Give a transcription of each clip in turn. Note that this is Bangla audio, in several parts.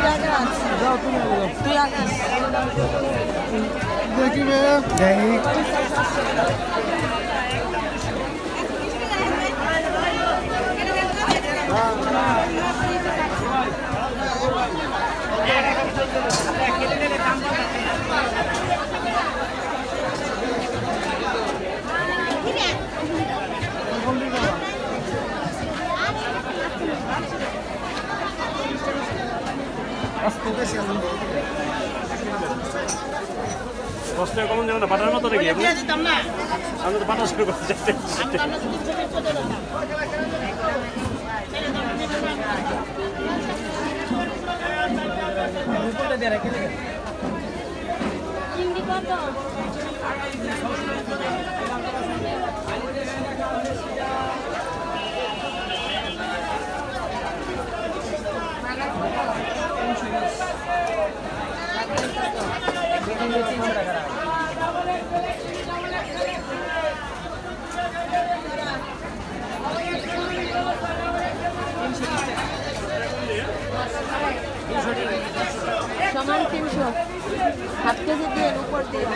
Thank you, man. Thank you. দেখি কষ্ট কমন যাবে না পাটার মতো নাকি? আমি তো পাটা শুরু করতে চাচ্ছি কত হাফ কেজি দিয়ে উপর দিয়ে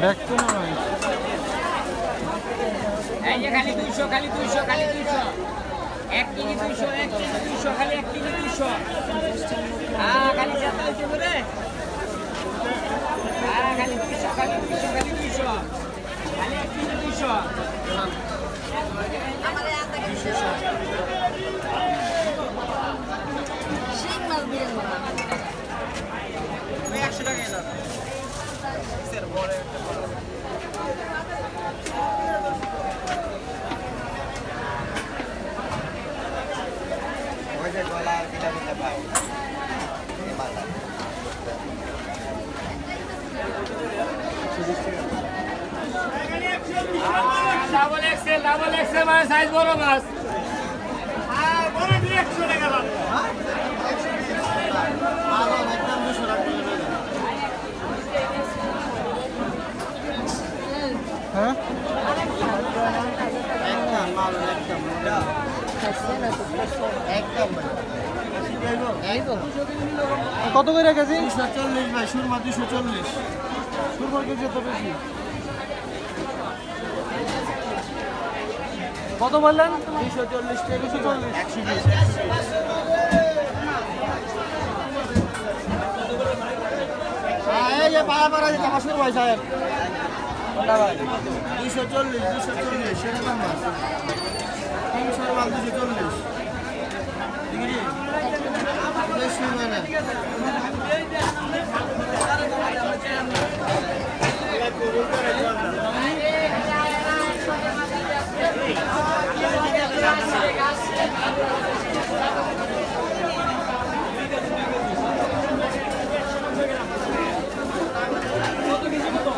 ব্যাগ তো নয় এই যে খালি দুইশো খালি দুইশো খালি দুইশো। এক কেজি দুইশো এক কেজি দুইশো খালি এক কেজি দুইশো। হ্যাঁ খালি চেতাল দেবো খালি দুইশো খালি এক কেজি দুইশো শিং মাছ দিয়ে একশো টাকা এলো ওই যে গলা আর কিটা কিটা পাই এই মাথা ডাবল এক্সেল ডাবল এক্সেল মানে সাইজ বড় মাছ। আর বড় দিয়ে একশো টাকা লাগবে হ্যাঁ? একদম মাল একদম একদম কত করে কেজি? চল্লিশ ভাই সুরমা দুশো চল্লিশ। সুরমার কেজি এত বেশি? কত বললেন? দুশো চল্লিশ দুশো চল্লিশ একশো বিশ পাড়া পাড়া দিতে সাহেব দুশো চল্লিশ দুশো চল্লিশ সেরকম মাছ তিনশোর মাল দুশো চল্লিশ ডিগ্রি বেশি মানে দিলে কত করে বাবা একশো বিশ কেজি কত কেজি একশো বিশ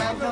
হ্যাঁ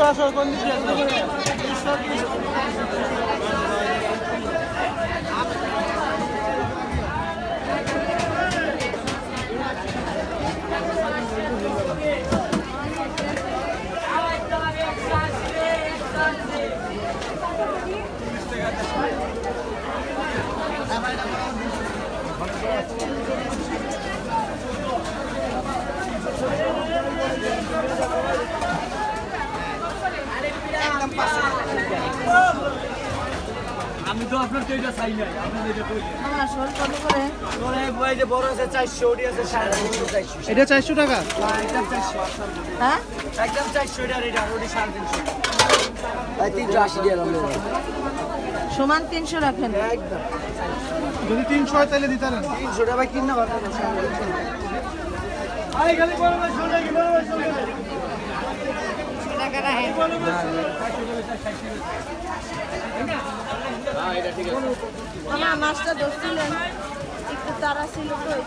Sağ sol kondisyon. একদম পাঁচশো আমি তো আপনার তো এটা চাই নাই আপনার এটা কই আমার শোল কত করে? ওই যে বড় আছে চারশো ওটি আছে এটা টাকা? একদম হ্যাঁ? একদম চারশো এটা এটা ওটি সাড়ে তিনশো। ভাই তিনশো আশি দিয়ে সমান তিনশো রাখেন। একদম। যদি তিনশো হয় তাহলে দিতে পারেন। তিনশো টাকা কিনে পারবেন আমার মাছটা ধরছিলেন একটু তারা ছিল তো কি।